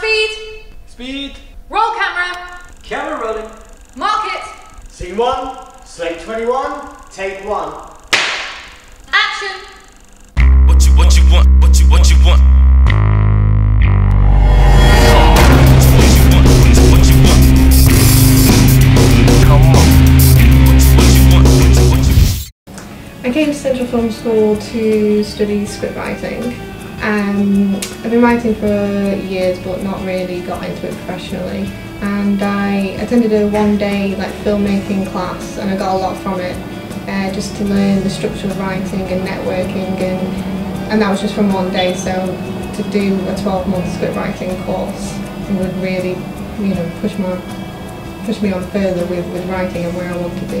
speed. Speed. Roll camera. Camera rolling. Mark it. Scene 1, slate 21, take 1. Action. What you what you want? What you what you want? What you want? What you want? Come on. What you want? What you what you want? I came to Central Film School to study script writing. Um, I've been writing for years but not really got into it professionally. And I attended a one day like filmmaking class and I got a lot from it. Uh, just to learn the structure of writing and networking and, and that was just from one day so to do a 12 month script writing course would really you know push my push me on further with, with writing and where I want to be.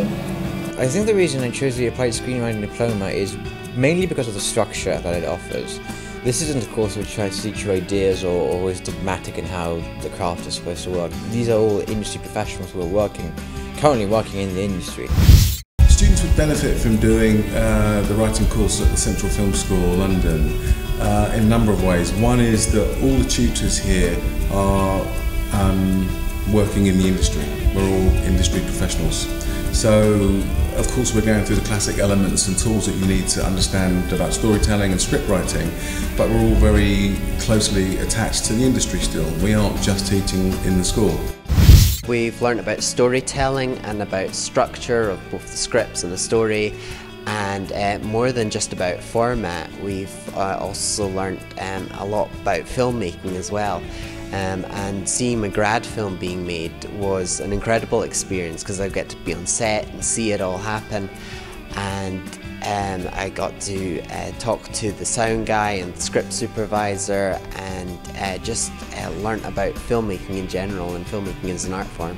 I think the reason I chose the Applied Screenwriting Diploma is mainly because of the structure that it offers. This isn't a course which tries to teach you ideas or, or is dogmatic in how the craft is supposed to work. These are all industry professionals who are working, currently working in the industry. Students would benefit from doing uh, the writing course at the Central Film School, London, uh, in a number of ways. One is that all the tutors here are um, working in the industry. We're all industry professionals. So, of course, we're going through the classic elements and tools that you need to understand about storytelling and script writing, but we're all very closely attached to the industry still. We aren't just teaching in the school. We've learned about storytelling and about structure of both the scripts and the story and uh, more than just about format we've uh, also learnt um, a lot about filmmaking as well um, and seeing my grad film being made was an incredible experience because I get to be on set and see it all happen and um, I got to uh, talk to the sound guy and script supervisor and uh, just uh, learn about filmmaking in general and filmmaking as an art form.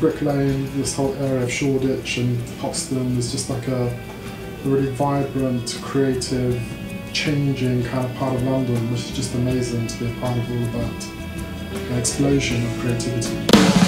Brick Lane, this whole area of Shoreditch and Hoxton is just like a, a really vibrant, creative, changing kind of part of London, which is just amazing to be a part of all of that an explosion of creativity.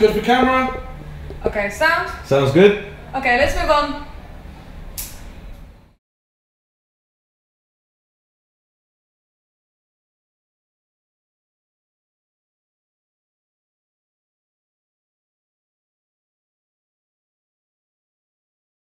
It's good for camera. Okay, sound. Sounds good. Okay, let's move on.